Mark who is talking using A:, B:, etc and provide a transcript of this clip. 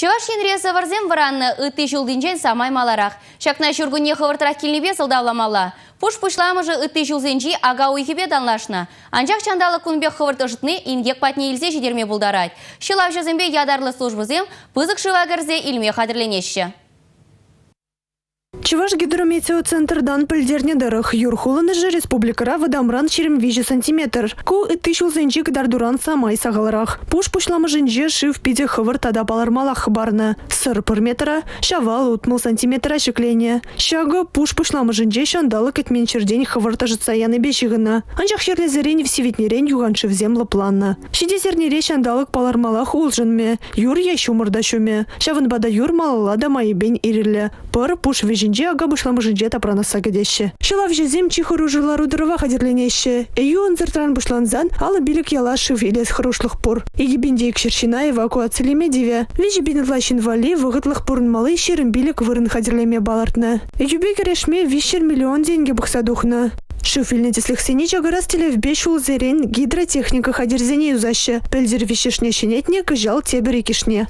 A: Чеваш енре саварзем варанны ыты жылдинжен самай маларах. Шакна шургуне хывыртырақ келнебе сылдавламала. Пуш-пушламыжы ыты жылзенжи ага уйхебе данлашна. Анжақ чандалы күнбе хывырты жытны ингек патне илзе жидерме булдарать. Шылав жызембе ядарлы службызем пызык шывагырзе илме қадірленеші.
B: Чуваш гидрометеоцентрдан пілдерне дырых. Юрхулыны же республикара выдамран черем сантиметр. Ку ытышыл зенжик дардуран самай сағалырақ. Пуш пушламы жынже шив пиде хывыр тада балармалах барны. Сыр пыр метра, шавал утмыл сантиметра шеклене. Шагы пуш пушламы шандалы кетмен чердень хывыр тажытса яны бешігіна. Анжақ шерле зерен всевитнерен в землы планна. Шиде зернере шандалык палармалах улжынме. Юр я шумырда шуме. Шавын бада юр малалада майыбен ирілі. Пыр пуш вежінже Же ага бушламы жинже тапранаса кедеші. Шылав жезем чихыру жылару дырыва хадерленеші. Эю онзыртран бушланзан, алы билік ялашыв илес хырушлық пур. Иги бинде экшершина эвакуациялеме диве. Вижі бинетлашин вали вғытлық пурын малы шерін билік вырын хадерлеме балартны. Эюбе керешме вишер миллион деньги бұқсадухна. Шуфильный тислихсене чагарас телев бешул зерен гидротехника хадерзене юзаще. Пельзер вишешне шенетне кыжал тебер кишне.